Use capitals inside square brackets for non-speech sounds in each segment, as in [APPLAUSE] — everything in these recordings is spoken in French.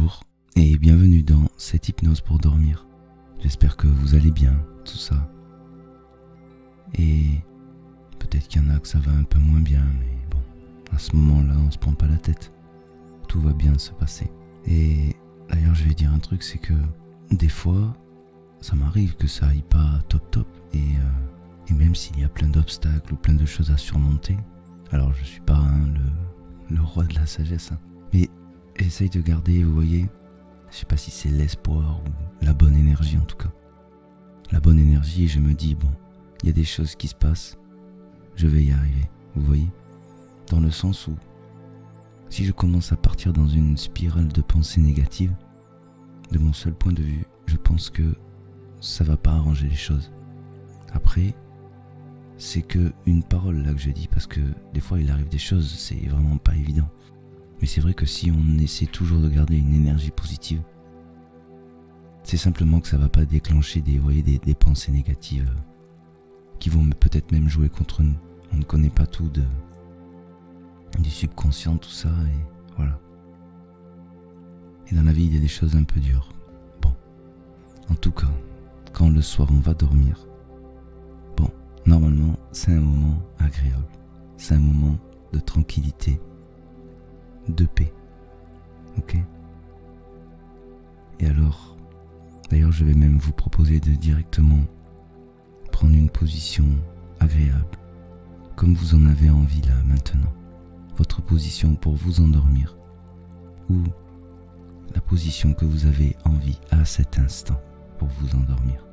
Bonjour et bienvenue dans cette hypnose pour dormir. J'espère que vous allez bien, tout ça. Et peut-être qu'il y en a que ça va un peu moins bien, mais bon, à ce moment-là, on se prend pas la tête. Tout va bien se passer. Et d'ailleurs, je vais dire un truc, c'est que des fois, ça m'arrive que ça aille pas top top. Et, euh, même s'il y a plein d'obstacles ou plein de choses à surmonter, alors je suis pas hein, le, le, roi de la sagesse, hein, mais j'essaye de garder, vous voyez, je sais pas si c'est l'espoir ou la bonne énergie en tout cas. La bonne énergie, je me dis, bon, il y a des choses qui se passent, je vais y arriver, vous voyez Dans le sens où, si je commence à partir dans une spirale de pensée négative, de mon seul point de vue, je pense que ça va pas arranger les choses. Après, c'est que une parole là que je dis parce que des fois il arrive des choses, c'est vraiment pas évident. Mais c'est vrai que si on essaie toujours de garder une énergie positive, c'est simplement que ça va pas déclencher des, voyez, des, pensées négatives euh, qui vont peut-être même jouer contre nous. On ne connaît pas tout de, du subconscient, tout ça, et voilà. Et dans la vie, il y a des choses un peu dures. Bon. En tout cas, quand le soir on va dormir, bon, normalement, c'est un moment agréable. C'est un moment de tranquillité, de paix. Ok Et alors, d'ailleurs, je vais même vous proposer de directement prendre une position agréable, comme vous en avez envie là maintenant. Votre position pour vous endormir, ou la position que vous avez envie à cet instant pour vous endormir.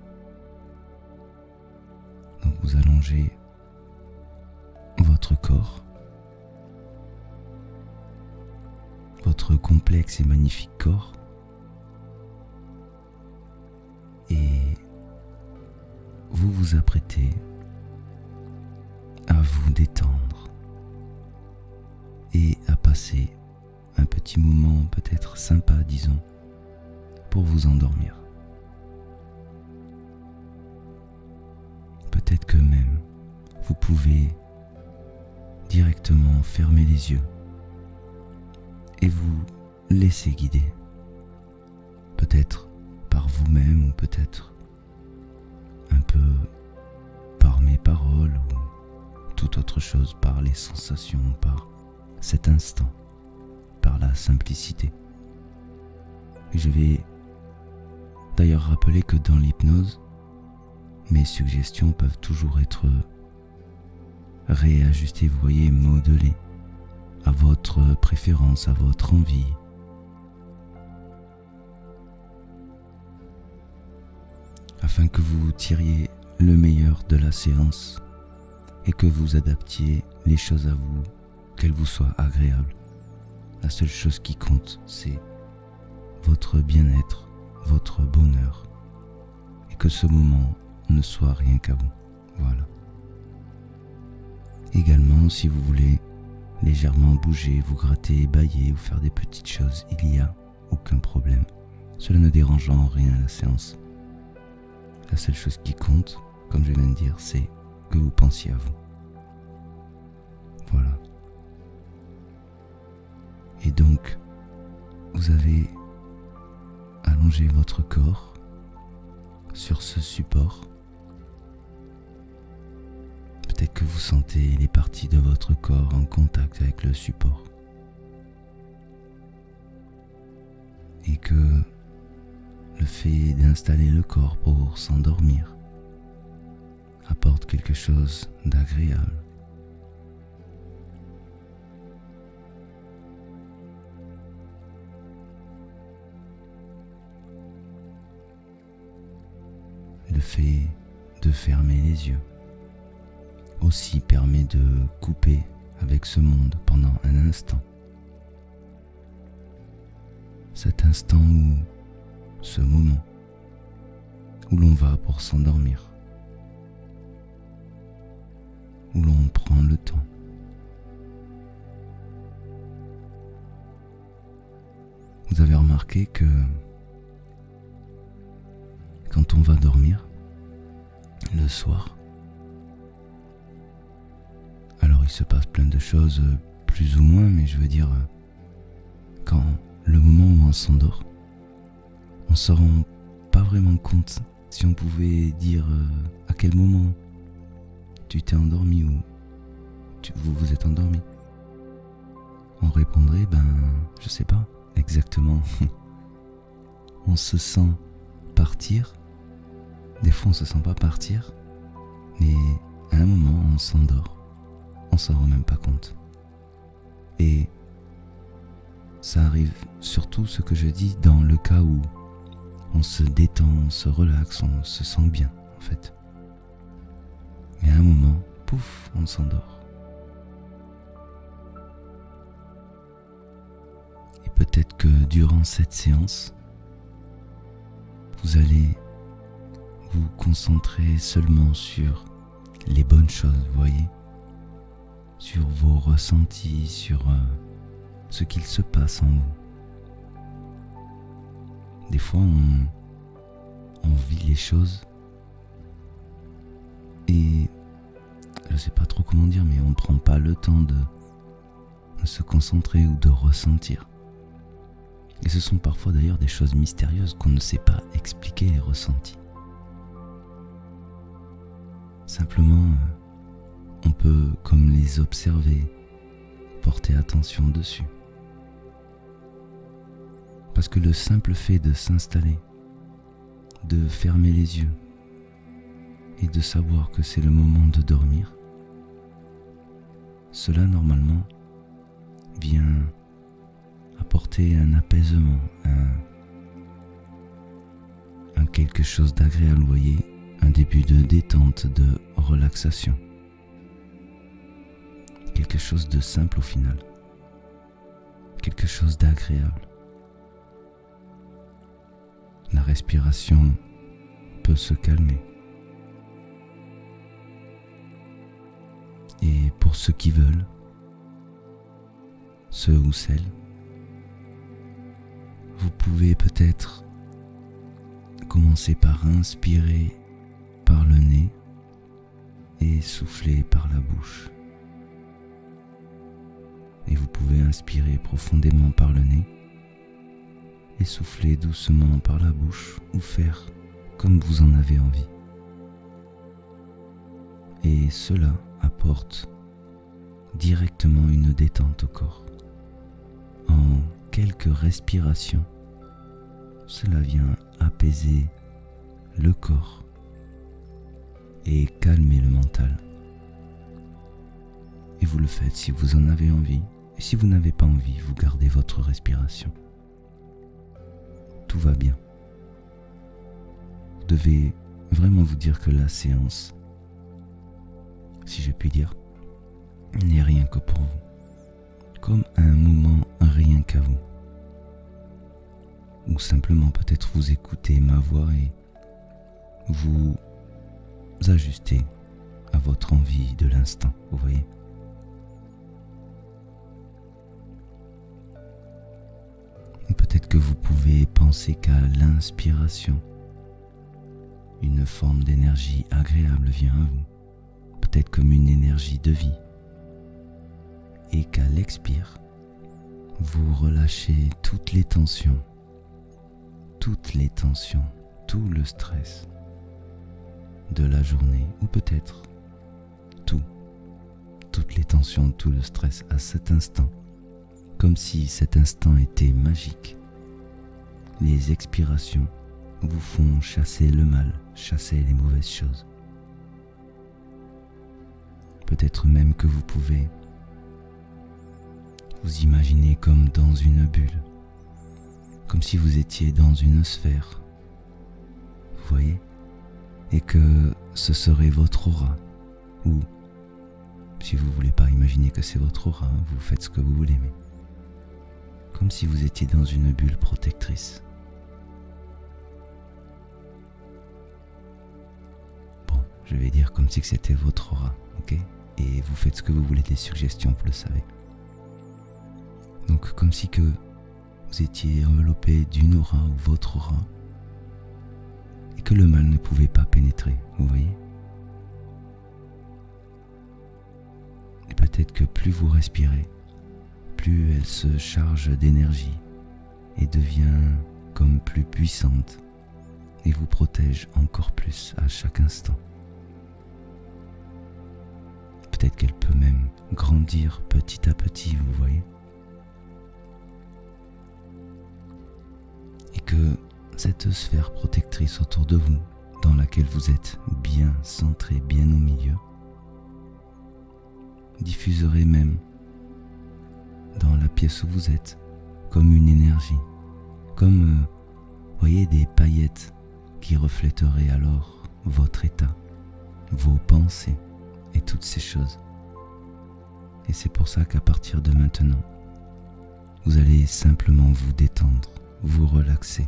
Donc vous allongez votre corps votre complexe et magnifique corps et vous vous apprêtez à vous détendre et à passer un petit moment peut-être sympa, disons, pour vous endormir. Peut-être que même vous pouvez directement fermer les yeux et vous laisser guider. Peut-être par vous-même ou peut-être un peu par mes paroles ou toute autre chose, par les sensations, par cet instant, par la simplicité. Je vais d'ailleurs rappeler que dans l'hypnose, mes suggestions peuvent toujours être réajustées, vous voyez, modelées à votre préférence, à votre envie. Afin que vous tiriez le meilleur de la séance et que vous adaptiez les choses à vous, qu'elles vous soient agréables. La seule chose qui compte, c'est votre bien-être, votre bonheur, et que ce moment ne soit rien qu'à vous. Voilà. Également, si vous voulez légèrement bouger, vous gratter, bailler ou faire des petites choses, il n'y a aucun problème. Cela ne dérange en rien la séance. La seule chose qui compte, comme je viens de dire, c'est que vous pensiez à vous. Voilà. Et donc, vous avez allongé votre corps sur ce support Peut-être que vous sentez les parties de votre corps en contact avec le support. Et que le fait d'installer le corps pour s'endormir apporte quelque chose d'agréable. Le fait de fermer les yeux aussi permet de couper avec ce monde pendant un instant. Cet instant où, ce moment, où l'on va pour s'endormir, où l'on prend le temps. Vous avez remarqué que quand on va dormir, le soir, il se passe plein de choses, euh, plus ou moins, mais je veux dire, euh, quand le moment où on s'endort, on se rend pas vraiment compte si on pouvait dire euh, à quel moment tu t'es endormi ou vous vous êtes endormi. On répondrait, ben, je sais pas exactement. [LAUGHS] on se sent partir. Des fois, on se sent pas partir. Mais à un moment, on s'endort. On s'en rend même pas compte. Et ça arrive surtout ce que je dis dans le cas où on se détend, on se relaxe, on se sent bien en fait. Mais à un moment, pouf, on s'endort. Et peut-être que durant cette séance, vous allez vous concentrer seulement sur les bonnes choses, vous voyez, sur vos ressentis, sur euh, ce qu'il se passe en vous. Des fois, on, vit les choses et je sais pas trop comment dire, mais on ne prend pas le temps de, de se concentrer ou de ressentir. Et ce sont parfois d'ailleurs des choses mystérieuses qu'on ne sait pas expliquer et ressentir. Simplement, euh, on peut, comme les observer, porter attention dessus. Parce que le simple fait de s'installer, de fermer les yeux et de savoir que c'est le moment de dormir, cela normalement vient apporter un apaisement, un, quelque chose d'agréable, voyez, un début de détente, de relaxation. Quelque chose de simple au final. Quelque chose d'agréable. La respiration peut se calmer. Et pour ceux qui veulent, ceux ou celles, vous pouvez peut-être commencer par inspirer par le nez et souffler par la bouche. Et vous pouvez inspirer profondément par le nez et souffler doucement par la bouche ou faire comme vous en avez envie. Et cela apporte directement une détente au corps. En quelques respirations, cela vient apaiser le corps et calmer le mental. Et vous le faites si vous en avez envie. Si vous n'avez pas envie, vous gardez votre respiration. Tout va bien. Vous devez vraiment vous dire que la séance, si je puis dire, n'est rien que pour vous. Comme un moment rien qu'à vous. Ou simplement peut-être vous écoutez ma voix et vous ajustez à votre envie de l'instant, vous voyez. Peut-être que vous pouvez penser qu'à l'inspiration, une forme d'énergie agréable vient à vous, peut-être comme une énergie de vie, et qu'à l'expire, vous relâchez toutes les tensions, toutes les tensions, tout le stress de la journée, ou peut-être tout, toutes les tensions, tout le stress à cet instant comme si cet instant était magique. Les expirations vous font chasser le mal, chasser les mauvaises choses. Peut-être même que vous pouvez vous imaginer comme dans une bulle, comme si vous étiez dans une sphère. Vous voyez? Et que ce serait votre aura, ou si vous voulez pas imaginer que c'est votre aura, vous faites ce que vous voulez, mais comme si vous étiez dans une bulle protectrice. Bon, je vais dire comme si c'était votre aura, ok? Et vous faites ce que vous voulez des suggestions, vous le savez. Donc comme si que vous étiez enveloppé d'une aura ou votre aura et que le mal ne pouvait pas pénétrer, vous voyez? Et peut-être que plus vous respirez, plus elle se charge d'énergie, et devient comme plus puissante et vous protège encore plus à chaque instant. Peut-être qu'elle peut même grandir petit à petit, vous voyez. Et que cette sphère protectrice autour de vous, dans laquelle vous êtes bien centré, bien au milieu, diffuserait même dans la pièce où vous êtes comme une énergie, comme, euh, voyez, des paillettes qui reflèteraient alors votre état, vos pensées et toutes ces choses. Et c'est pour ça qu'à partir de maintenant, vous allez simplement vous détendre, vous relaxer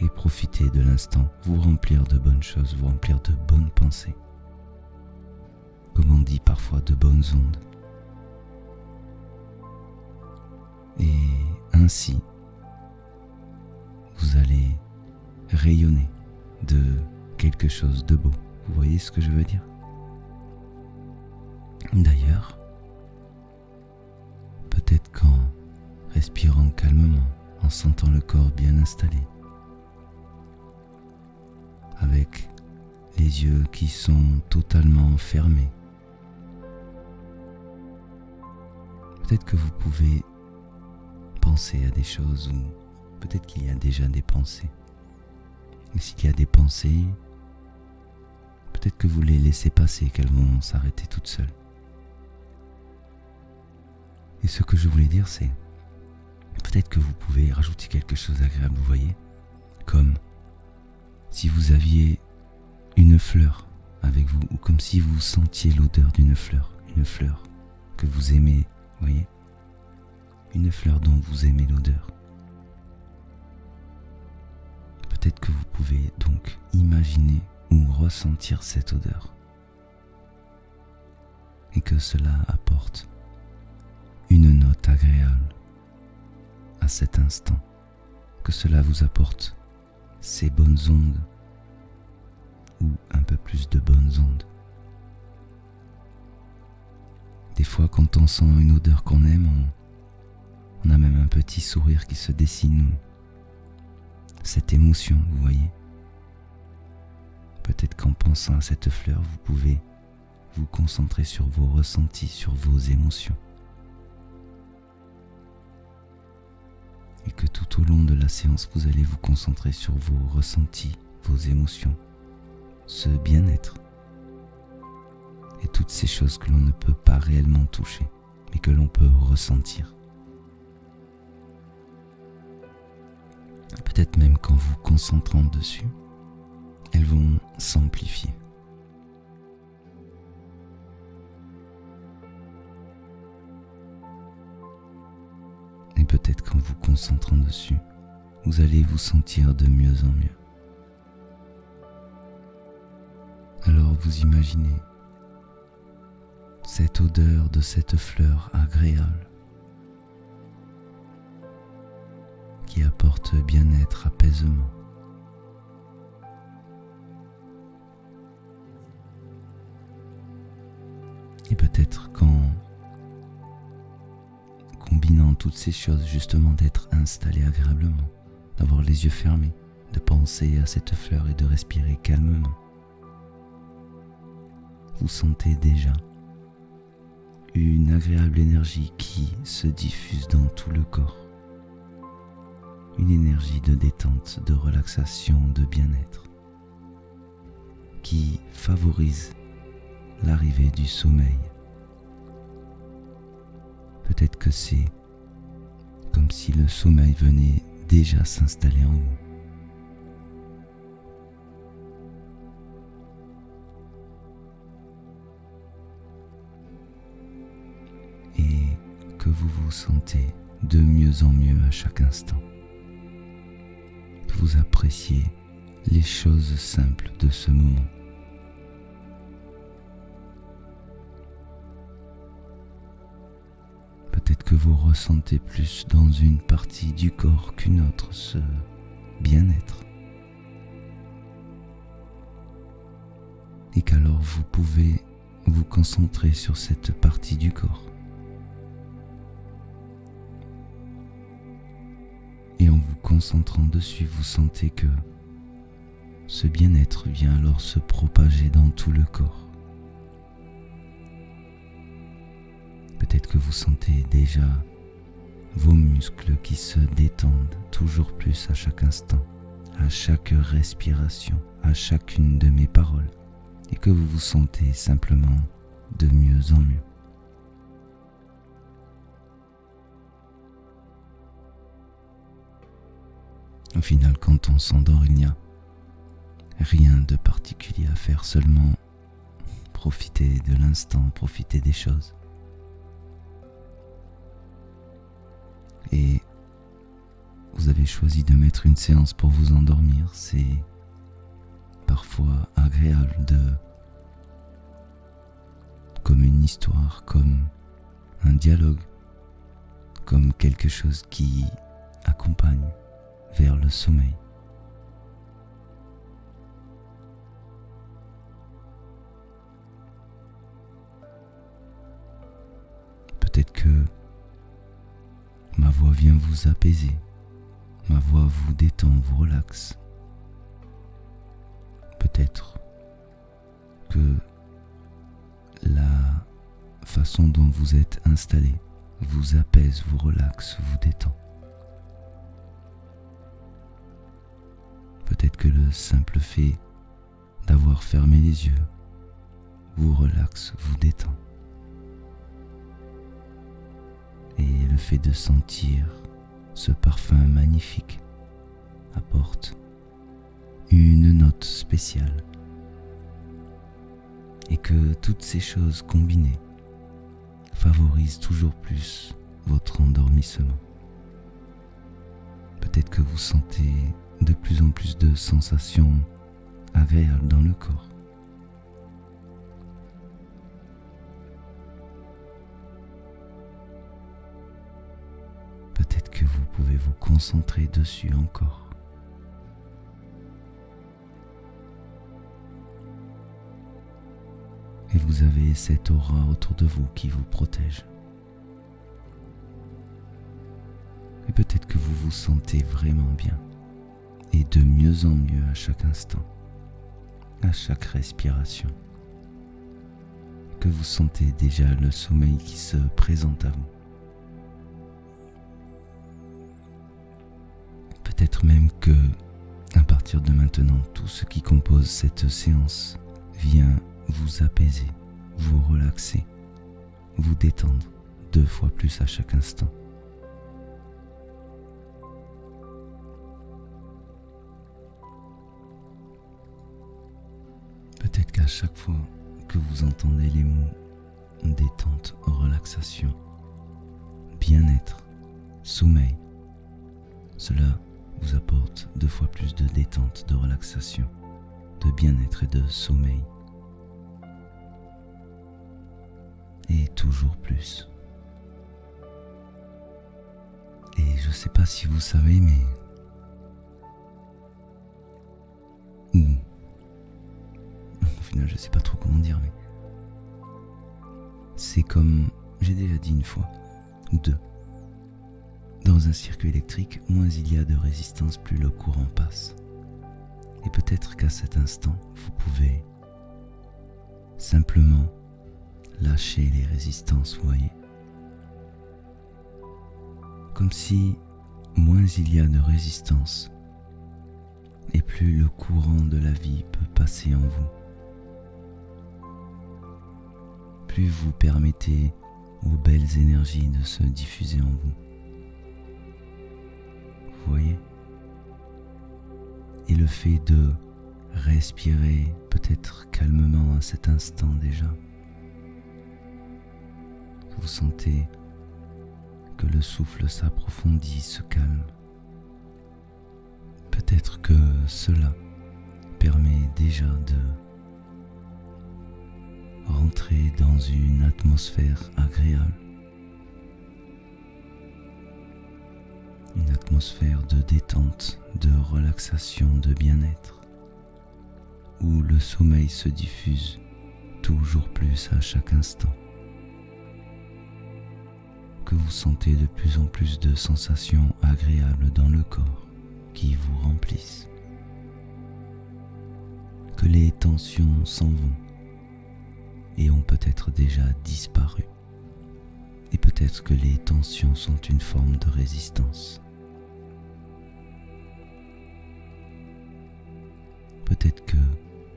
et profiter de l'instant, vous remplir de bonnes choses, vous remplir de bonnes pensées. Comme on dit parfois de bonnes ondes. Et ainsi, vous allez rayonner de quelque chose de beau. Vous voyez ce que je veux dire? D'ailleurs, peut-être qu'en respirant calmement, en sentant le corps bien installé, avec les yeux qui sont totalement fermés, peut-être que vous pouvez penser à des choses ou peut-être qu'il y a déjà des pensées. Et s'il y a des pensées, peut-être que vous les laissez passer, qu'elles vont s'arrêter toutes seules. Et ce que je voulais dire, c'est peut-être que vous pouvez rajouter quelque chose d'agréable, vous voyez, comme si vous aviez une fleur avec vous, ou comme si vous sentiez l'odeur d'une fleur, une fleur que vous aimez, voyez, une fleur dont vous aimez l'odeur. Peut-être que vous pouvez donc imaginer ou ressentir cette odeur. Et que cela apporte une note agréable à cet instant. Que cela vous apporte ces bonnes ondes ou un peu plus de bonnes ondes. Des fois, quand on sent une odeur qu'on aime, on, a même un petit sourire qui se dessine cette émotion, vous voyez. Peut-être qu'en pensant à cette fleur, vous pouvez vous concentrer sur vos ressentis, sur vos émotions. Et que tout au long de la séance, vous allez vous concentrer sur vos ressentis, vos émotions, ce bien-être. Et toutes ces choses que l'on ne peut pas réellement toucher, mais que l'on peut ressentir. Peut-être même qu'en vous concentrant dessus, elles vont s'amplifier. Et peut-être qu'en vous concentrant dessus, vous allez vous sentir de mieux en mieux. Alors vous imaginez cette odeur de cette fleur agréable qui apporte bien-être, apaisement. Et peut-être qu'en combinant toutes ces choses, justement d'être installé agréablement, d'avoir les yeux fermés, de penser à cette fleur et de respirer calmement, vous sentez déjà une agréable énergie qui se diffuse dans tout le corps une énergie de détente, de relaxation, de bien-être qui favorise l'arrivée du sommeil. Peut-être que c'est comme si le sommeil venait déjà s'installer en vous. Et que vous vous sentez de mieux en mieux à chaque instant vous appréciez les choses simples de ce moment. Peut-être que vous ressentez plus dans une partie du corps qu'une autre ce bien-être. Et qu'alors vous pouvez vous concentrer sur cette partie du corps. Et en vous concentrant dessus, vous sentez que ce bien-être vient alors se propager dans tout le corps. Peut-être que vous sentez déjà vos muscles qui se détendent toujours plus à chaque instant, à chaque respiration, à chacune de mes paroles, et que vous vous sentez simplement de mieux en mieux. Au final, quand on s'endort, il n'y a rien de particulier à faire, seulement profiter de l'instant, profiter des choses. Et vous avez choisi de mettre une séance pour vous endormir, c'est parfois agréable de comme une histoire, comme un dialogue, comme quelque chose qui accompagne vers le sommeil. Peut-être que ma voix vient vous apaiser, ma voix vous détend, vous relaxe. Peut-être que la façon dont vous êtes installé vous apaise, vous relaxe, vous détend. Que le simple fait d'avoir fermé les yeux vous relaxe, vous détend. Et le fait de sentir ce parfum magnifique apporte une note spéciale. Et que toutes ces choses combinées favorisent toujours plus votre endormissement. Peut-être que vous sentez de plus en plus de sensations agréables dans le corps. Peut-être que vous pouvez vous concentrer dessus encore. Et vous avez cette aura autour de vous qui vous protège. Et peut-être que vous vous sentez vraiment bien et de mieux en mieux à chaque instant, à chaque respiration, que vous sentez déjà le sommeil qui se présente à vous. Peut-être même que, à partir de maintenant, tout ce qui compose cette séance vient vous apaiser, vous relaxer, vous détendre deux fois plus à chaque instant. Qu'à chaque fois que vous entendez les mots détente, relaxation, bien-être, sommeil, cela vous apporte deux fois plus de détente, de relaxation, de bien-être et de sommeil. Et toujours plus. Et je sais pas si vous savez, mais je sais pas trop comment dire, mais c'est comme, j'ai déjà dit une fois, ou deux. Dans un circuit électrique, moins il y a de résistance, plus le courant passe. Et peut-être qu'à cet instant, vous pouvez simplement lâcher les résistances, voyez. Comme si moins il y a de résistance, et plus le courant de la vie peut passer en vous. Plus vous permettez aux belles énergies de se diffuser en vous. Vous voyez? Et le fait de respirer peut-être calmement à cet instant déjà, vous sentez que le souffle s'approfondit, se calme. Peut-être que cela permet déjà de rentrer dans une atmosphère agréable. Une atmosphère de détente, de relaxation, de bien-être, où le sommeil se diffuse toujours plus à chaque instant. Que vous sentez de plus en plus de sensations agréables dans le corps qui vous remplissent. Que les tensions s'en vont et ont peut-être déjà disparu. Et peut-être que les tensions sont une forme de résistance. Peut-être que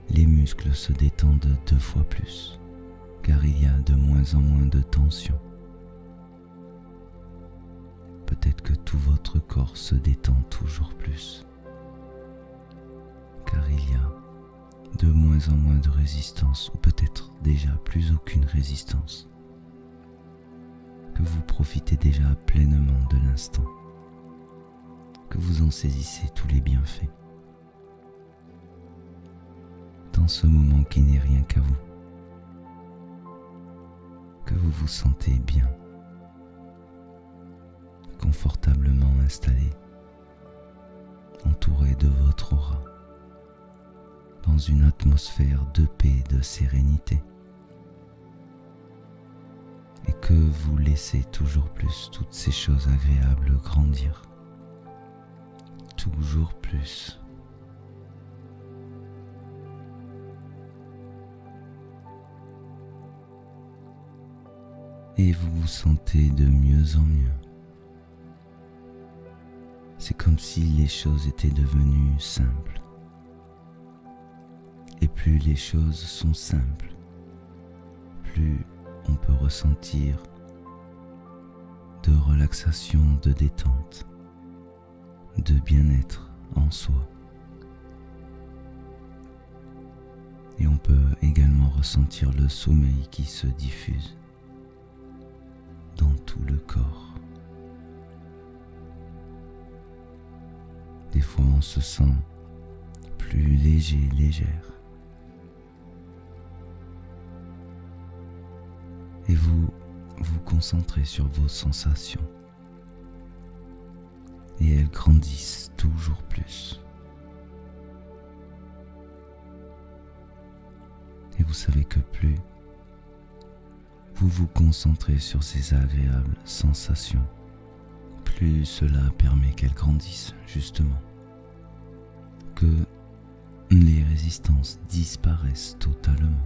les muscles se détendent deux fois plus, car il y a de moins en moins de tension. Peut-être que tout votre corps se détend toujours plus, car il y a de moins en moins de résistance, ou peut-être déjà plus aucune résistance, que vous profitez déjà pleinement de l'instant, que vous en saisissez tous les bienfaits. Dans ce moment qui n'est rien qu'à vous, que vous vous sentez bien, confortablement installé, entouré de votre aura, une atmosphère de paix et de sérénité, et que vous laissez toujours plus toutes ces choses agréables grandir, toujours plus. et vous vous sentez de mieux en mieux. C'est comme si les choses étaient devenues simples. Et plus les choses sont simples, plus on peut ressentir de relaxation, de détente, de bien-être en soi. Et on peut également ressentir le sommeil qui se diffuse dans tout le corps. Des fois on se sent plus léger, légère. Et vous vous concentrez sur vos sensations. Et elles grandissent toujours plus. Et vous savez que plus vous vous concentrez sur ces agréables sensations, plus cela permet qu'elles grandissent justement, que les résistances disparaissent totalement,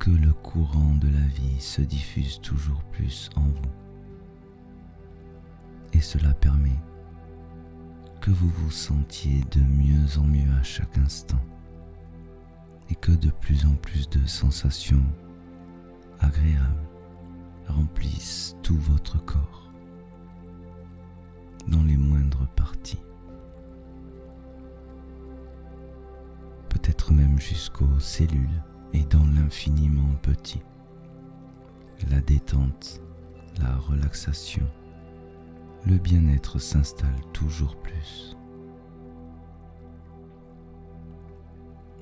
que le courant de la vie se diffuse toujours plus en vous. Et cela permet que vous vous sentiez de mieux en mieux à chaque instant et que de plus en plus de sensations agréables remplissent tout votre corps dans les moindres parties. Peut-être même jusqu'aux cellules et dans l'infiniment petit. La détente, la relaxation, le bien-être s'installe toujours plus.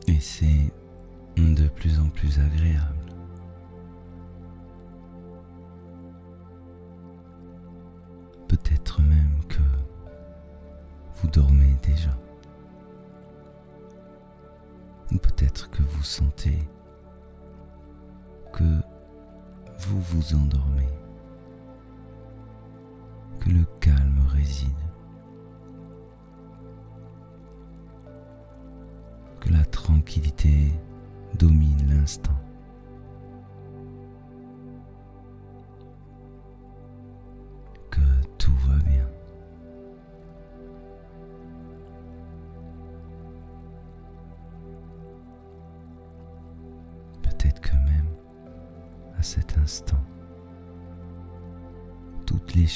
Et c'est de plus en plus agréable. Peut-être même que vous dormez déjà. Ou peut-être que vous sentez que vous vous endormez, que le calme réside. que la tranquillité domine l'instant.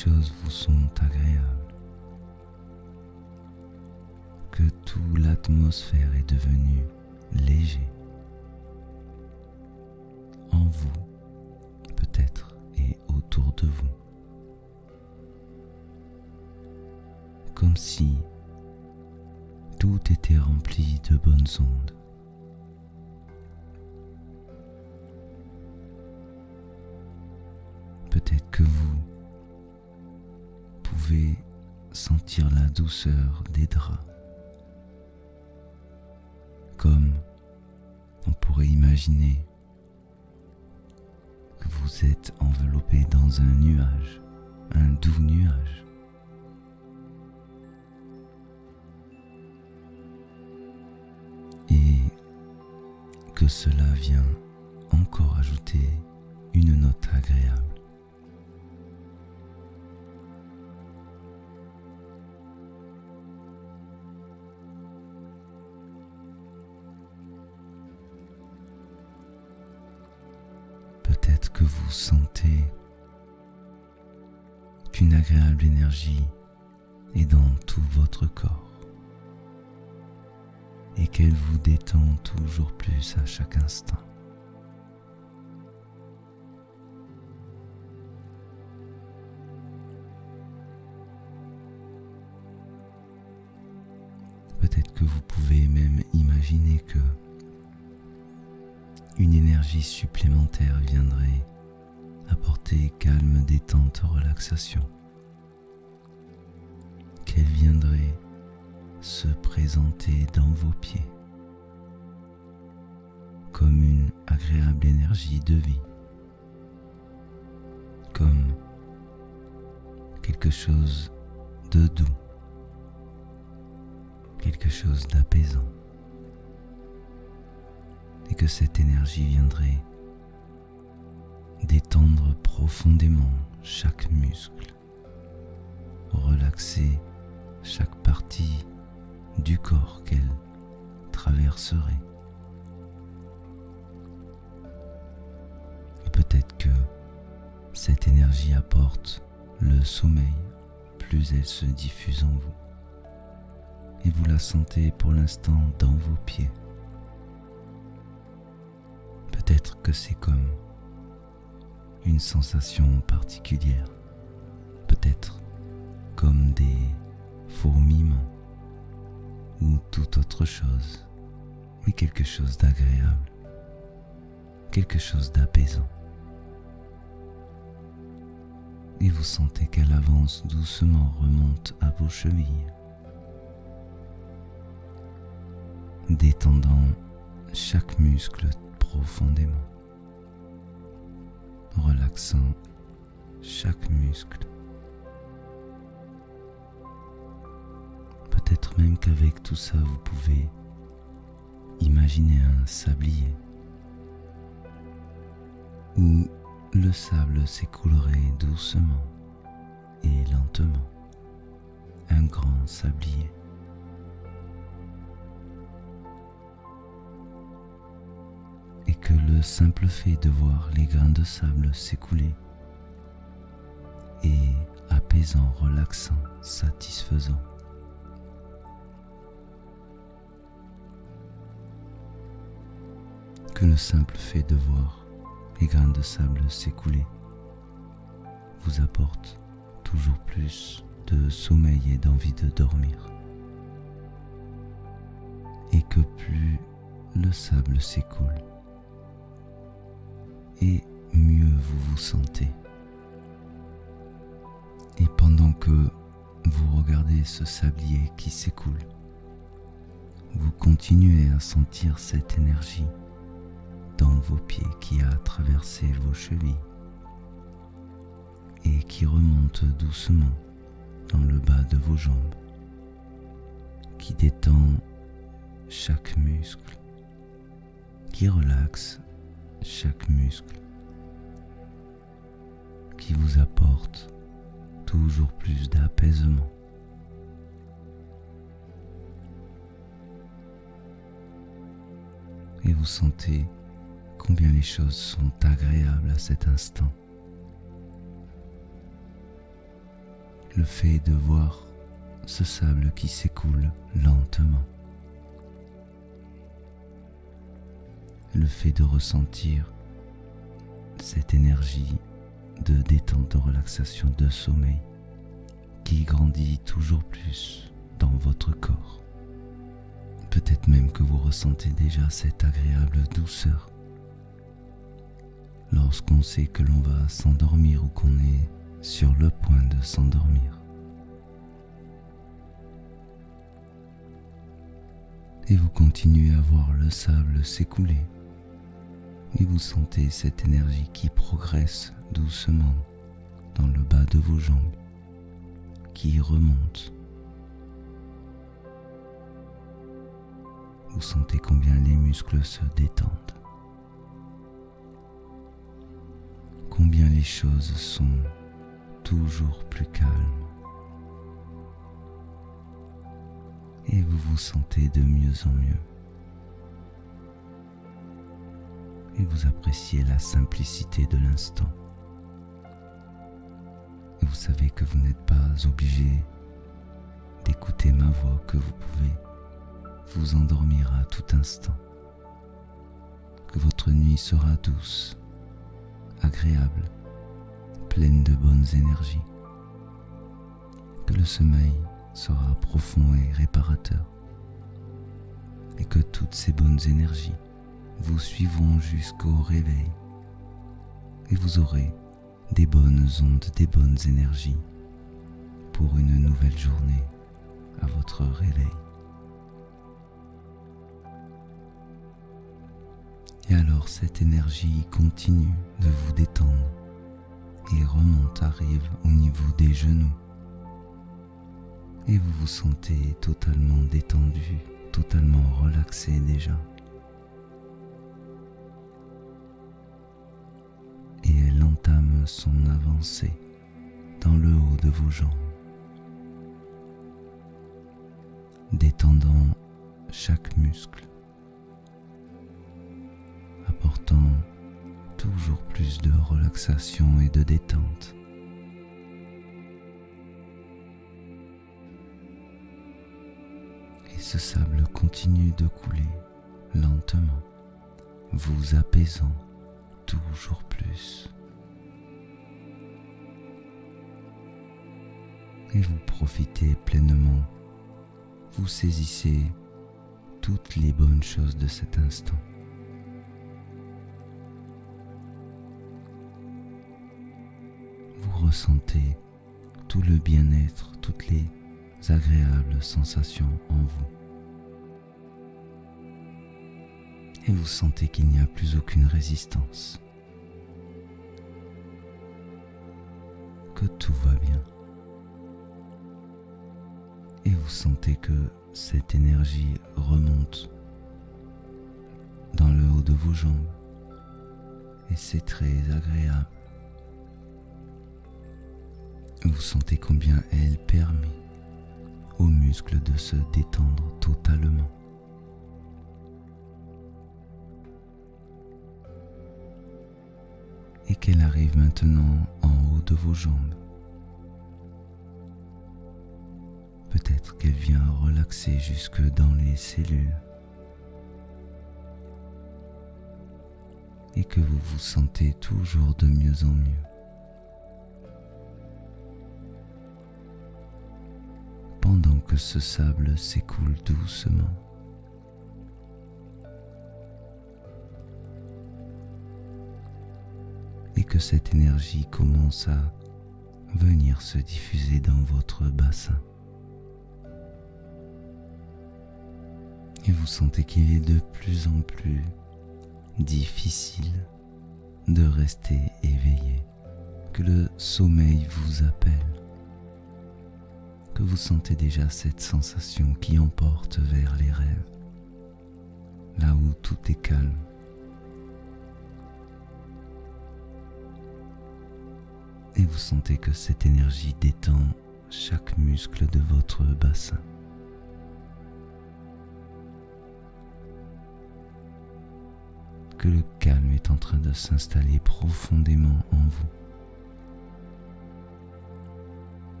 Choses vous sont agréables. Que toute l'atmosphère est devenue léger. En vous, peut-être, et autour de vous. Comme si tout était rempli de bonnes ondes. Peut-être que vous pouvez sentir la douceur des draps comme on pourrait imaginer que vous êtes enveloppé dans un nuage, un doux nuage. Et que cela vient encore ajouter une note agréable. Sentez qu'une agréable énergie est dans tout votre corps et qu'elle vous détend toujours plus à chaque instant. Peut-être que vous pouvez même imaginer que une énergie supplémentaire viendrait apporter calme, détente, relaxation. Qu'elle viendrait se présenter dans vos pieds comme une agréable énergie de vie, comme quelque chose de doux, quelque chose d'apaisant, et que cette énergie viendrait détendre profondément chaque muscle, relaxer chaque partie du corps qu'elle traverserait. Peut-être que cette énergie apporte le sommeil plus elle se diffuse en vous. Et vous la sentez pour l'instant dans vos pieds. Peut-être que c'est comme une sensation particulière, peut-être comme des fourmillements ou toute autre chose, mais quelque chose d'agréable, quelque chose d'apaisant. Et vous sentez qu'elle avance doucement remonte à vos chevilles, détendant chaque muscle profondément, relaxant chaque muscle Peut-être même qu'avec tout ça, vous pouvez imaginer un sablier où le sable s'écoulerait doucement et lentement. Un grand sablier. Et que le simple fait de voir les grains de sable s'écouler est apaisant, relaxant, satisfaisant. que le simple fait de voir les grains de sable s'écouler vous apporte toujours plus de sommeil et d'envie de dormir. Et que plus le sable s'écoule, et mieux vous vous sentez. Et pendant que vous regardez ce sablier qui s'écoule, vous continuez à sentir cette énergie dans vos pieds qui a traversé vos chevilles et qui remonte doucement dans le bas de vos jambes, qui détend chaque muscle, qui relaxe chaque muscle, qui vous apporte toujours plus d'apaisement. Et vous sentez combien les choses sont agréables à cet instant. Le fait de voir ce sable qui s'écoule lentement. Le fait de ressentir cette énergie de détente, de relaxation, de sommeil qui grandit toujours plus dans votre corps. Peut-être même que vous ressentez déjà cette agréable douceur lorsqu'on sait que l'on va s'endormir ou qu'on est sur le point de s'endormir. Et vous continuez à voir le sable s'écouler Et vous sentez cette énergie qui progresse doucement dans le bas de vos jambes, qui remonte. Vous sentez combien les muscles se détendent. Combien les choses sont toujours plus calmes. Et vous vous sentez de mieux en mieux. Et vous appréciez la simplicité de l'instant. Et vous savez que vous n'êtes pas obligé d'écouter ma voix, que vous pouvez vous endormir à tout instant, que votre nuit sera douce, agréable, pleine de bonnes énergies, que le sommeil sera profond et réparateur, et que toutes ces bonnes énergies vous suivront jusqu'au réveil et vous aurez des bonnes ondes, des bonnes énergies pour une nouvelle journée à votre réveil. Et alors cette énergie continue de vous détendre et remonte, arrive au niveau des genoux. Et vous vous sentez totalement détendu, totalement relaxé déjà. Son avancée dans le haut de vos jambes, détendant chaque muscle, apportant toujours plus de relaxation et de détente. Et ce sable continue de couler lentement, vous apaisant toujours plus. et vous profitez pleinement. Vous saisissez toutes les bonnes choses de cet instant. Vous ressentez tout le bien-être, toutes les agréables sensations en vous. Et vous sentez qu'il n'y a plus aucune résistance. Que tout va bien et vous sentez que cette énergie remonte dans le haut de vos jambes et c'est très agréable. Vous sentez combien elle permet aux muscles de se détendre totalement. Et qu'elle arrive maintenant en haut de vos jambes. Peut-être qu'elle vient relaxer jusque dans les cellules et que vous vous sentez toujours de mieux en mieux. Pendant que ce sable s'écoule doucement. Cette énergie commence à venir se diffuser dans votre bassin. et vous sentez qu'il est de plus en plus difficile de rester éveillé, que le sommeil vous appelle, que vous sentez déjà cette sensation qui emporte vers les rêves, là où tout est calme. Et vous sentez que cette énergie détend chaque muscle de votre bassin. que le calme est en train de s'installer profondément en vous.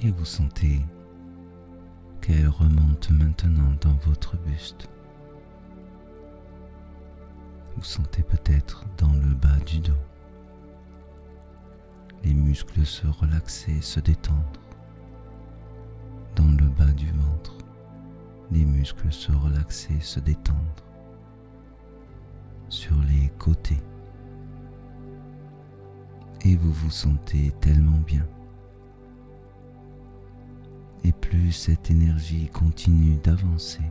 Et vous sentez qu'elle remonte maintenant dans votre buste. Vous sentez peut-être dans le bas du dos les muscles se relaxer, se détendre. Dans le bas du ventre, les muscles se relaxer, se détendre sur les côtés. Et vous vous sentez tellement bien. Et plus cette énergie continue d'avancer,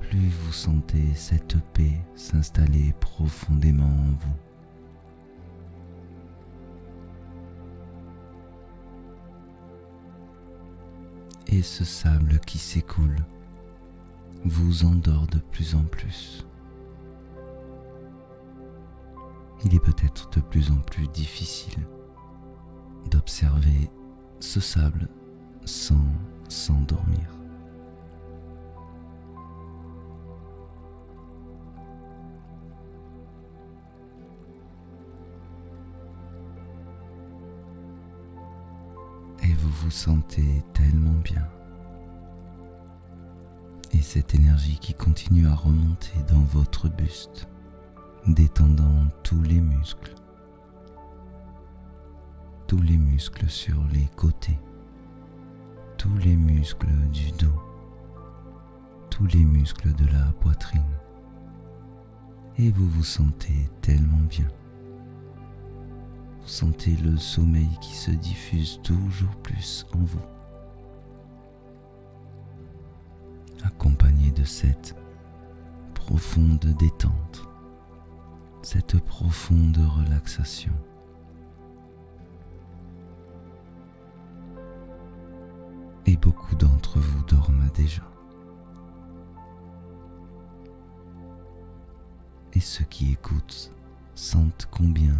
plus vous sentez cette paix s'installer profondément en vous. Et ce sable qui s'écoule vous endort de plus en plus. Il est peut-être de plus en plus difficile d'observer ce sable sans s'endormir. Vous sentez tellement bien. Et cette énergie qui continue à remonter dans votre buste, détendant tous les muscles, tous les muscles sur les côtés, tous les muscles du dos, tous les muscles de la poitrine. Et vous vous sentez tellement bien. Sentez le sommeil qui se diffuse toujours plus en vous. Accompagné de cette profonde détente, cette profonde relaxation. et beaucoup d'entre vous dorment déjà. Et ceux qui écoutent sentent combien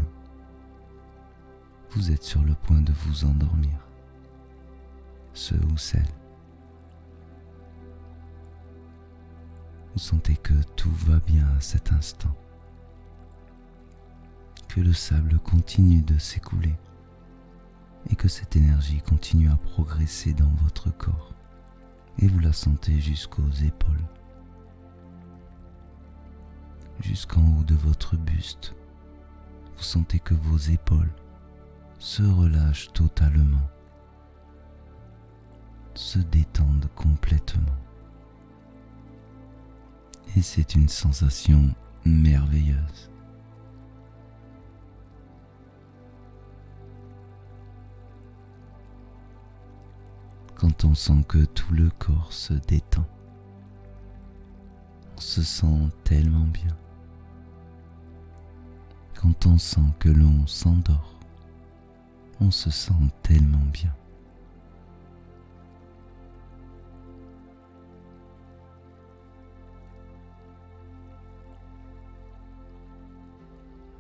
vous êtes sur le point de vous endormir, ceux ou celles. Vous sentez que tout va bien à cet instant, que le sable continue de s'écouler. Et que cette énergie continue à progresser dans votre corps. Et vous la sentez jusqu'aux épaules, jusqu'en haut de votre buste. Vous sentez que vos épaules se relâchent totalement, se détendent complètement. Et c'est une sensation merveilleuse. quand on sent que tout le corps se détend. On se sent tellement bien. Quand on sent que l'on s'endort, on se sent tellement bien.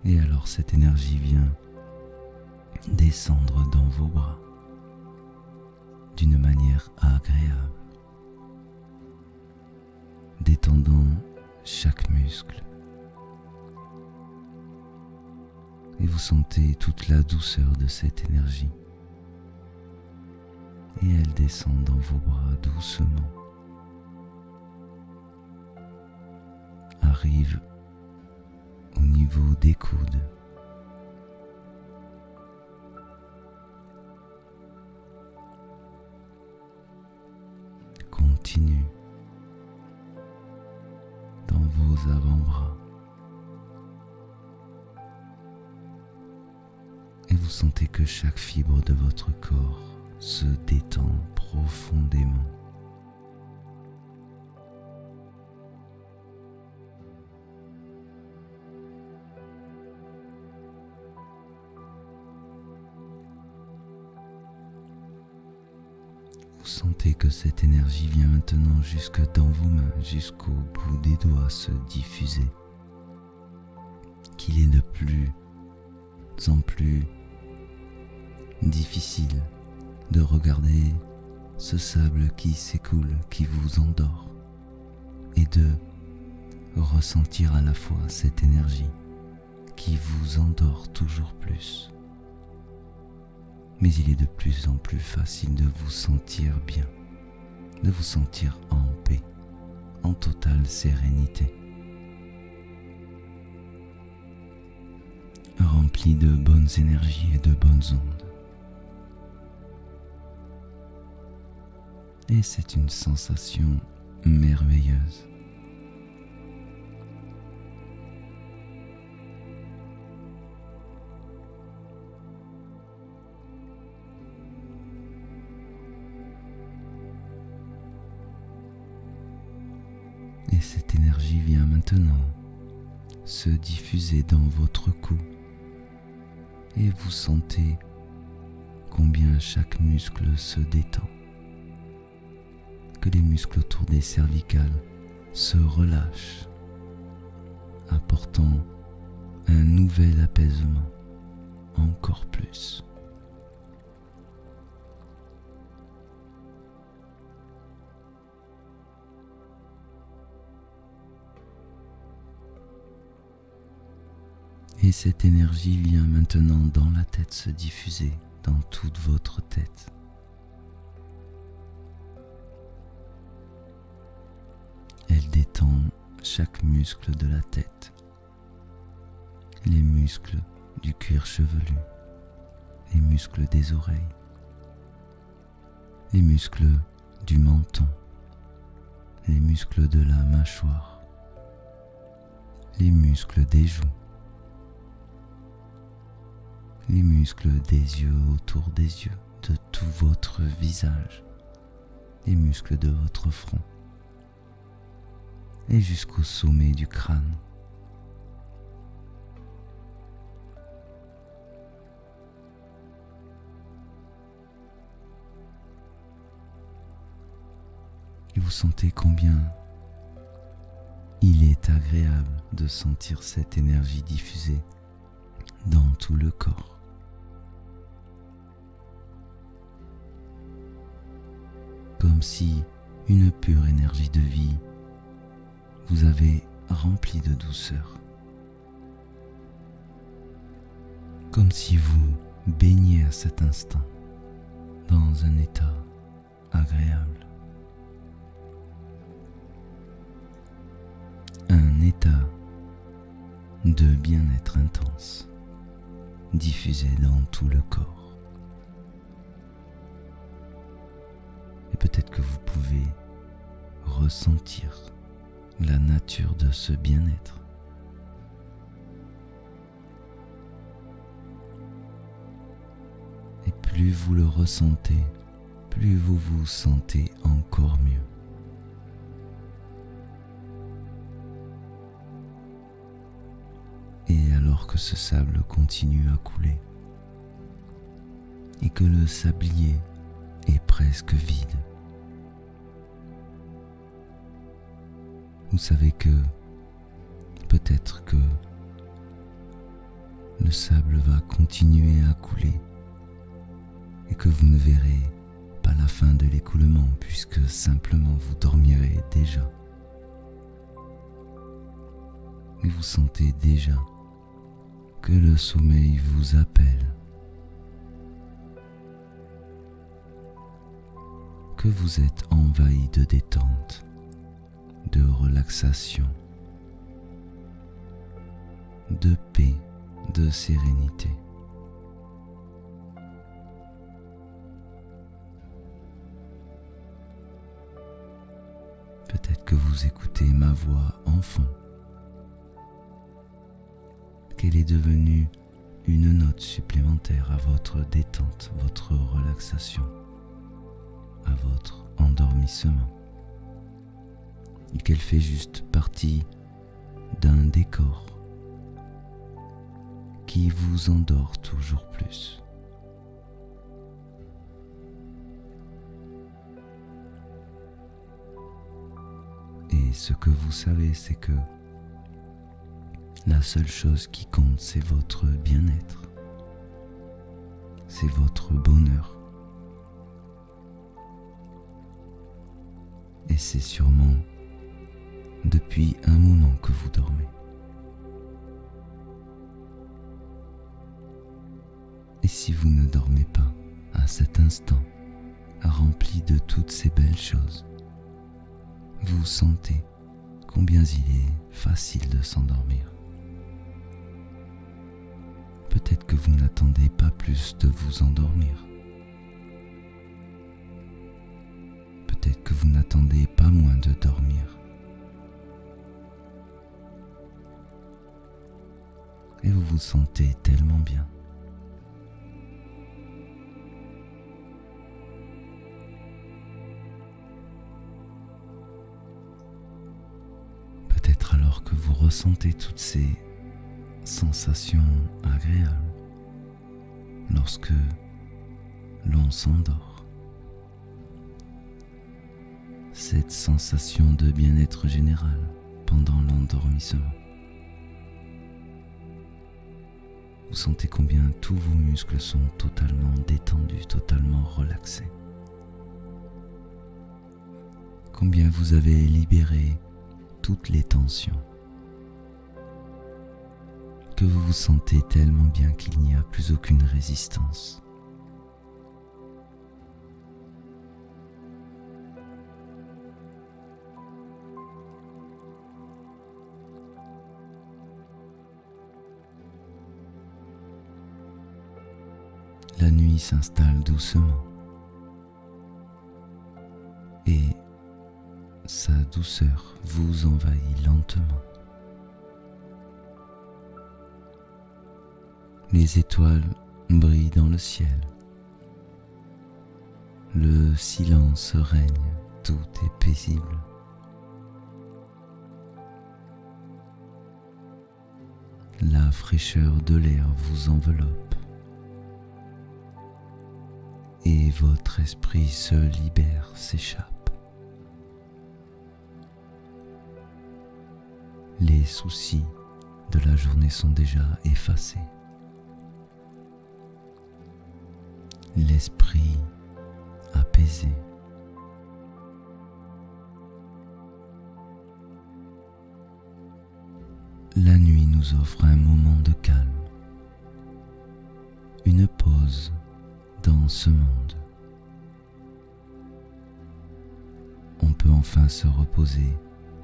Et alors cette énergie vient descendre dans vos bras d'une manière agréable, détendant chaque muscle. Et vous sentez toute la douceur de cette énergie. Et elle descend dans vos bras doucement. Arrive au niveau des coudes. continue dans vos avant-bras. Et vous sentez que chaque fibre de votre corps se détend profondément. Vous sentez que cette énergie vient maintenant jusque dans vos mains, jusqu'au bout des doigts se diffuser. Qu'il est de plus en plus difficile de regarder ce sable qui s'écoule, qui vous endort, et de ressentir à la fois cette énergie qui vous endort toujours plus mais il est de plus en plus facile de vous sentir bien, de vous sentir en paix, en totale sérénité. Rempli de bonnes énergies et de bonnes ondes. Et c'est une sensation merveilleuse. cette énergie vient maintenant se diffuser dans votre cou et vous sentez combien chaque muscle se détend, que les muscles autour des cervicales se relâchent, apportant un nouvel apaisement encore plus. Et cette énergie vient maintenant dans la tête se diffuser dans toute votre tête. Détend chaque muscle de la tête, les muscles du cuir chevelu, les muscles des oreilles, les muscles du menton, les muscles de la mâchoire, les muscles des joues, les muscles des yeux autour des yeux, de tout votre visage, les muscles de votre front, et jusqu'au sommet du crâne. Et vous sentez combien il est agréable de sentir cette énergie diffusée dans tout le corps. Comme si une pure énergie de vie vous avait rempli de douceur. Comme si vous baigniez à cet instant dans un état agréable. Un état de bien-être intense diffusé dans tout le corps. Et peut-être que vous pouvez ressentir la nature de ce bien-être. Et plus vous le ressentez, plus vous vous sentez encore mieux. Et alors que ce sable continue à couler et que le sablier est presque vide, vous savez que peut-être que le sable va continuer à couler et que vous ne verrez pas la fin de l'écoulement puisque simplement vous dormirez déjà. Et vous sentez déjà que le sommeil vous appelle, que vous êtes envahi de détente, de relaxation, de paix, de sérénité. Peut-être que vous écoutez ma voix enfant qu'elle est devenue une note supplémentaire à votre détente, votre relaxation, à votre endormissement, qu'elle fait juste partie d'un décor qui vous endort toujours plus. Et ce que vous savez, c'est que la seule chose qui compte, c'est votre bien-être. C'est votre bonheur. Et c'est sûrement depuis un moment que vous dormez. Et si vous ne dormez pas à cet instant, rempli de toutes ces belles choses, vous sentez combien il est facile de s'endormir. Peut-être que vous n'attendez pas plus de vous endormir. Peut-être que vous n'attendez pas moins de dormir. Et vous vous sentez tellement bien. ressentez toutes ces sensations agréables lorsque l'on s'endort. Cette sensation de bien-être général pendant l'endormissement. Vous sentez combien tous vos muscles sont totalement détendus, totalement relaxés. Combien vous avez libéré toutes les tensions. Que vous vous sentez tellement bien qu'il n'y a plus aucune résistance. La nuit s'installe doucement et sa douceur vous envahit lentement. Les étoiles brillent dans le ciel. Le silence règne, tout est paisible. La fraîcheur de l'air vous enveloppe et votre esprit se libère, s'échappe. les soucis de la journée sont déjà effacés. L'esprit apaisé. La nuit nous offre un moment de calme, une pause ce monde. On peut enfin se reposer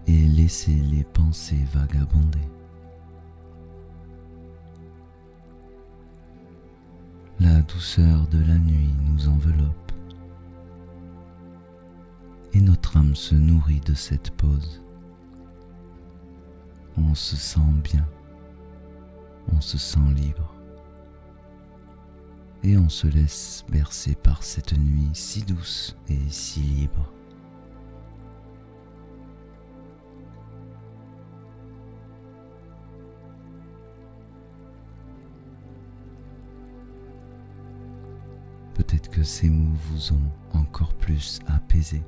et laisser les pensées vagabonder. La douceur de la nuit nous enveloppe et notre âme se nourrit de cette pause. On se sent bien, on se sent libre et on se laisse bercer par cette nuit si douce et si libre. Peut-être que ces mots vous ont encore plus apaisé.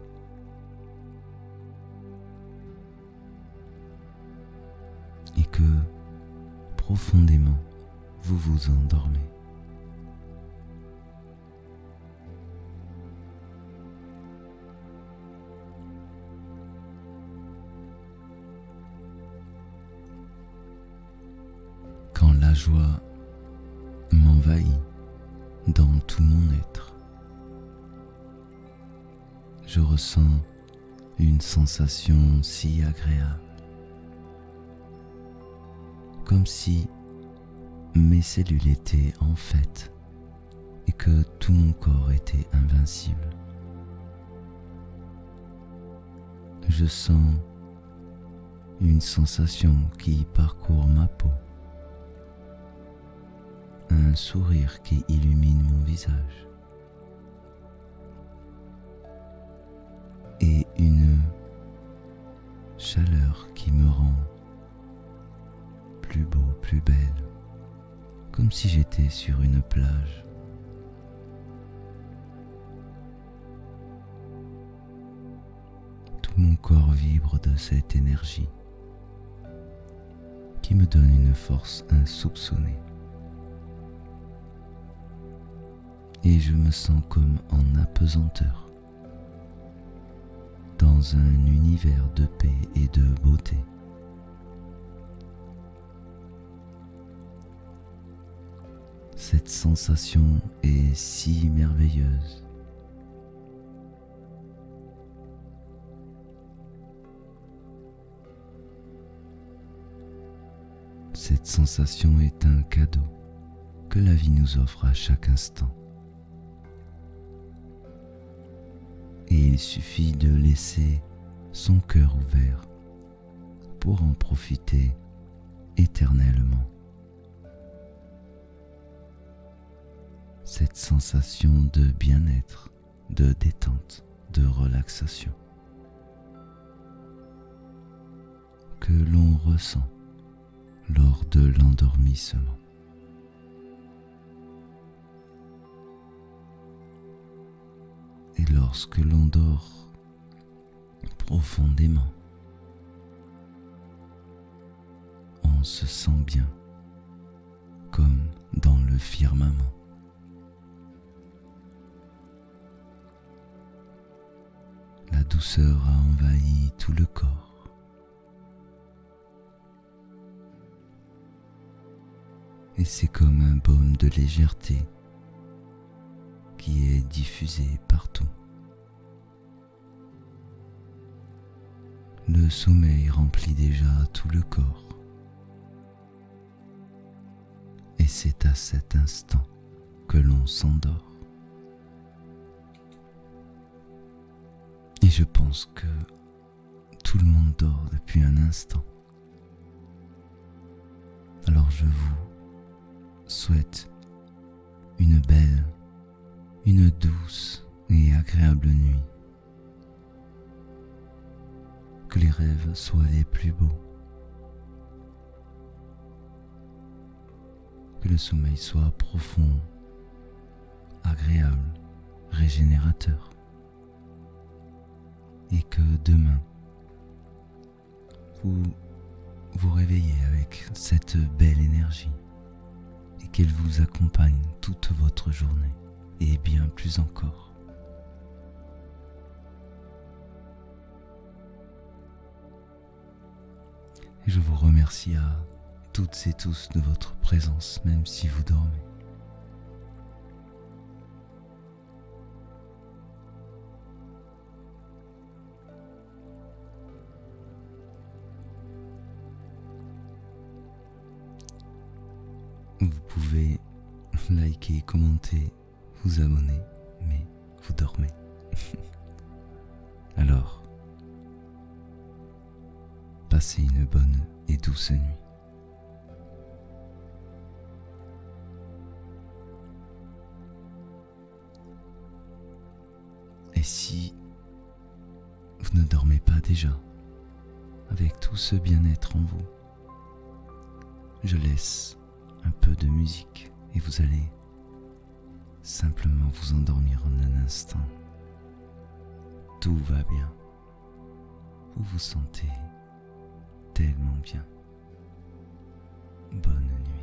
Et que profondément vous vous endormez. Joie m'envahit, dans tout mon être. Je ressens une sensation si agréable, comme si mes cellules étaient en fait et que tout mon corps était invincible. Je sens une sensation qui parcourt ma peau un sourire qui illumine mon visage et une chaleur qui me rend plus beau, plus belle, comme si j'étais sur une plage. Tout mon corps vibre de cette énergie qui me donne une force insoupçonnée. Et je me sens comme en apesanteur dans un univers de paix et de beauté. Cette sensation est si merveilleuse. Cette sensation est un cadeau que la vie nous offre à chaque instant. Et il suffit de laisser son cœur ouvert pour en profiter éternellement. Cette sensation de bien-être, de détente, de relaxation que l'on ressent lors de l'endormissement. Et lorsque l'on dort profondément, on se sent bien, comme dans le firmament. La douceur a envahi tout le corps. Et c'est comme un baume de légèreté qui est diffusé partout. Le sommeil remplit déjà tout le corps. Et c'est à cet instant que l'on s'endort. Et je pense que tout le monde dort depuis un instant. Alors je vous souhaite une belle, une douce et agréable nuit. Que les rêves soient les plus beaux. Que le sommeil soit profond, agréable, régénérateur et que demain, vous vous réveillez avec cette belle énergie et qu'elle vous accompagne toute votre journée et bien plus encore. Je vous remercie à toutes et tous de votre présence, même si vous dormez. Vous pouvez liker, commenter, vous abonner, mais vous dormez. [LAUGHS] Alors, passez une bonne et douce nuit. Et si vous ne dormez pas déjà, avec tout ce bien-être en vous, je laisse un peu de musique et vous allez simplement vous endormir en un instant. Tout va bien. Vous vous sentez tellement bien. Bonne nuit.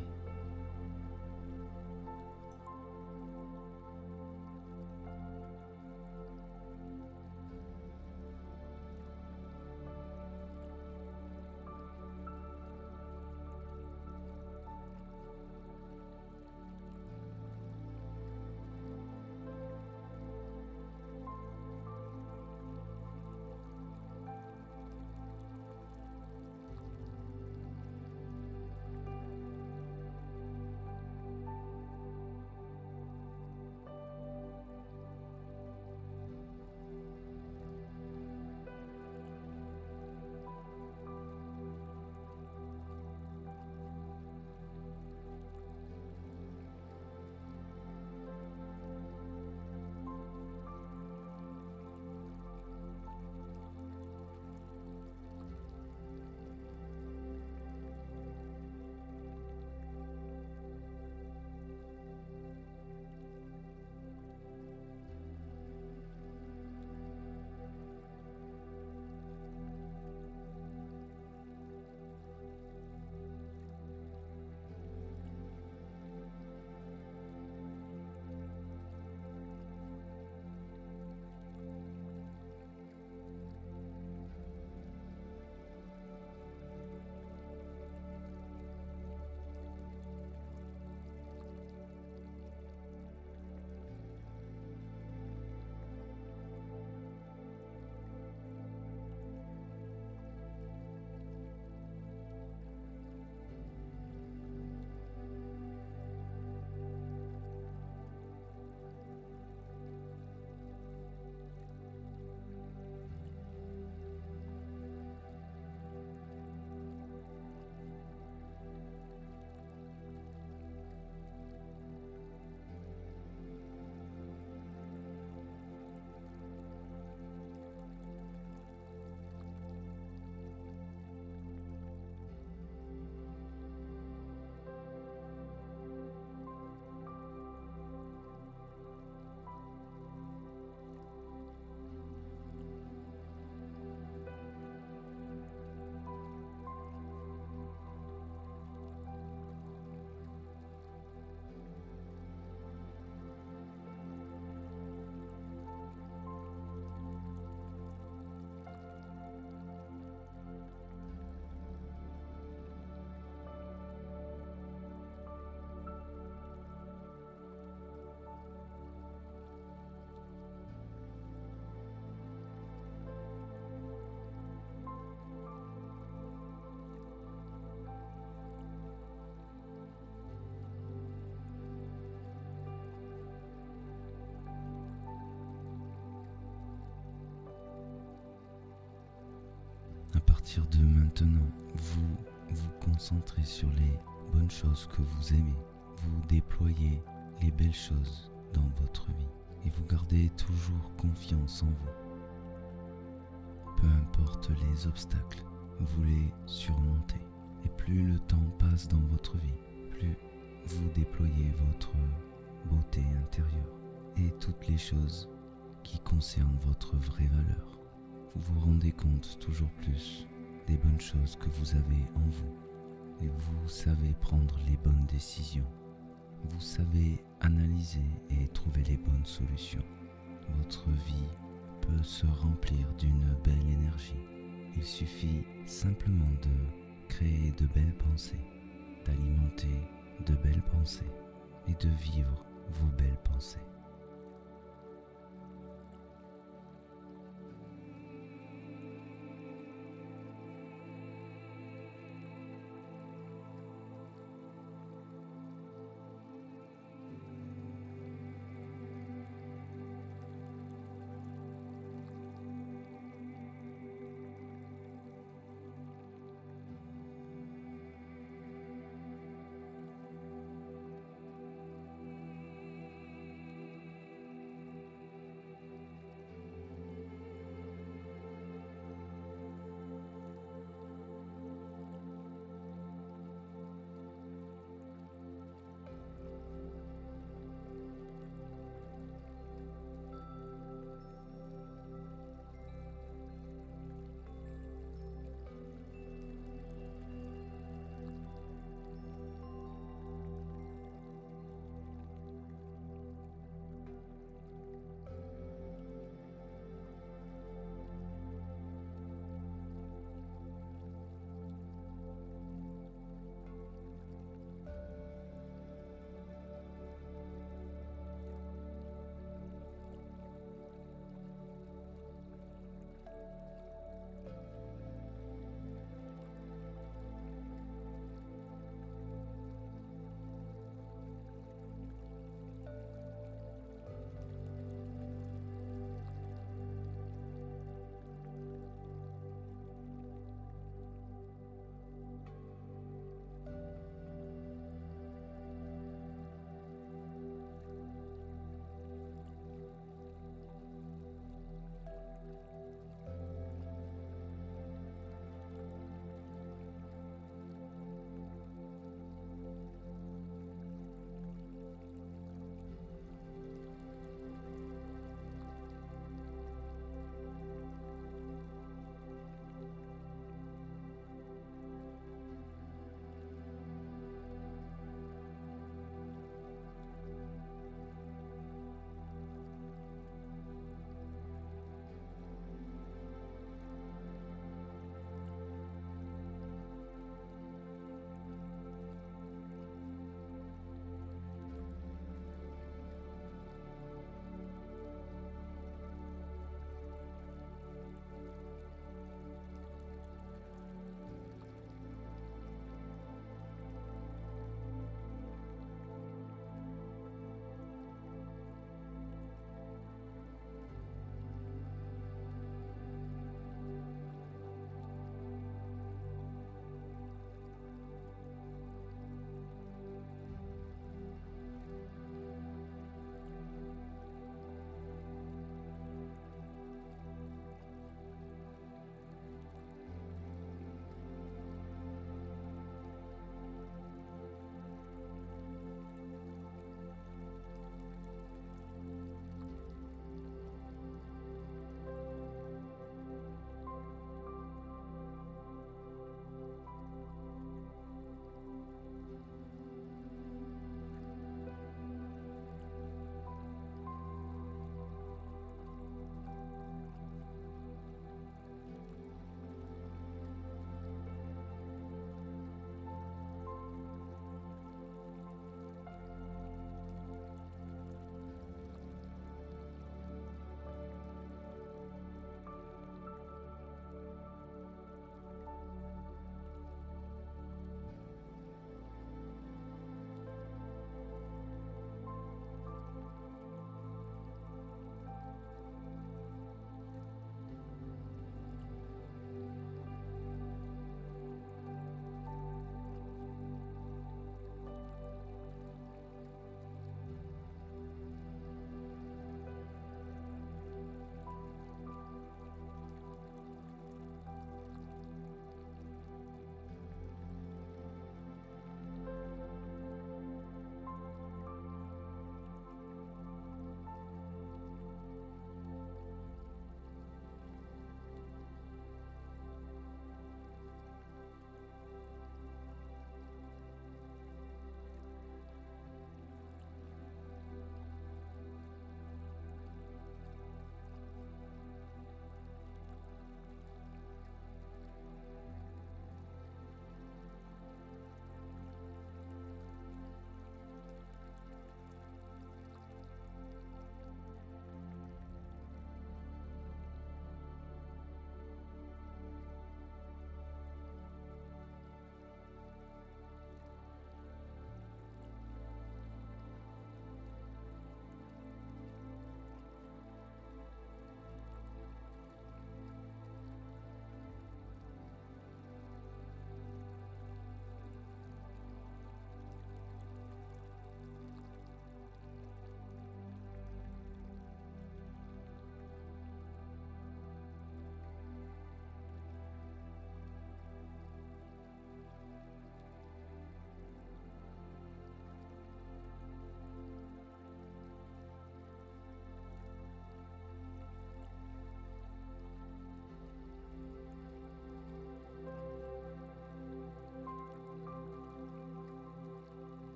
Partir de maintenant, vous vous concentrez sur les bonnes choses que vous aimez. Vous déployez les belles choses dans votre vie et vous gardez toujours confiance en vous. Peu importe les obstacles, vous les surmontez. Et plus le temps passe dans votre vie, plus vous déployez votre beauté intérieure et toutes les choses qui concernent votre vraie valeur. Vous vous rendez compte toujours plus des bonnes choses que vous avez en vous et vous savez prendre les bonnes décisions. Vous savez analyser et trouver les bonnes solutions. Votre vie peut se remplir d'une belle énergie. Il suffit simplement de créer de belles pensées, d'alimenter de belles pensées et de vivre vos belles pensées.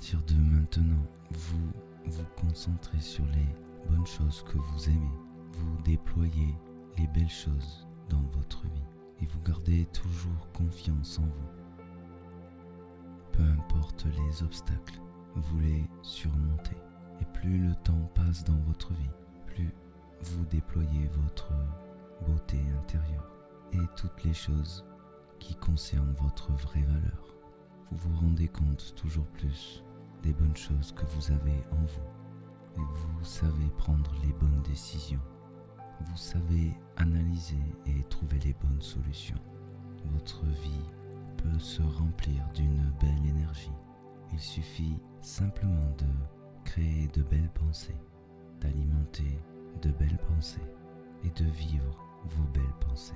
Partir de maintenant, vous vous concentrez sur les bonnes choses que vous aimez. Vous déployez les belles choses dans votre vie et vous gardez toujours confiance en vous. Peu importe les obstacles, vous les surmontez. Et plus le temps passe dans votre vie, plus vous déployez votre beauté intérieure et toutes les choses qui concernent votre vraie valeur. Vous vous rendez compte toujours plus des bonnes choses que vous avez en vous et vous savez prendre les bonnes décisions. Vous savez analyser et trouver les bonnes solutions. Votre vie peut se remplir d'une belle énergie. Il suffit simplement de créer de belles pensées, d'alimenter de belles pensées et de vivre vos belles pensées.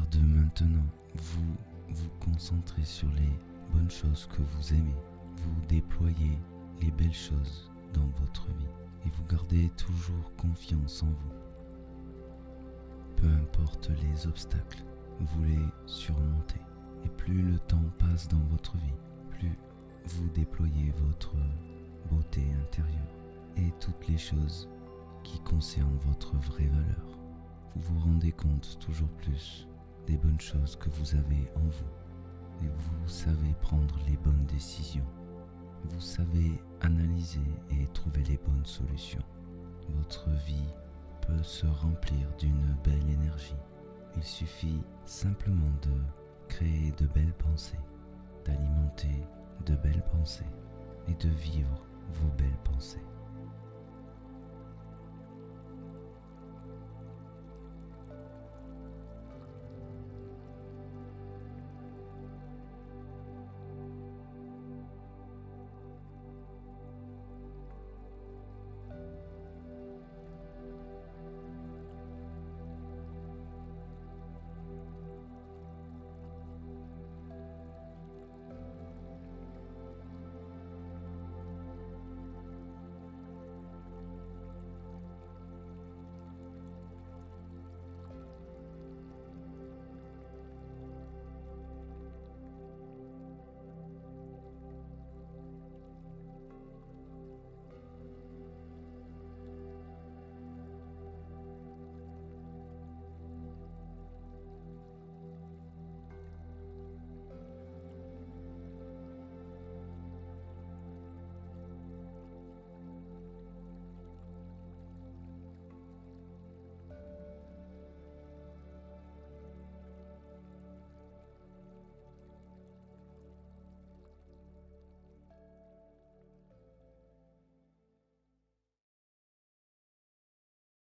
De maintenant, vous vous concentrez sur les bonnes choses que vous aimez. Vous déployez les belles choses dans votre vie et vous gardez toujours confiance en vous. Peu importe les obstacles, vous les surmontez. Et plus le temps passe dans votre vie, plus vous déployez votre beauté intérieure et toutes les choses qui concernent votre vraie valeur. Vous vous rendez compte toujours plus des bonnes choses que vous avez en vous et vous savez prendre les bonnes décisions. Vous savez analyser et trouver les bonnes solutions. Votre vie peut se remplir d'une belle énergie. Il suffit simplement de créer de belles pensées, d'alimenter de belles pensées et de vivre vos belles pensées.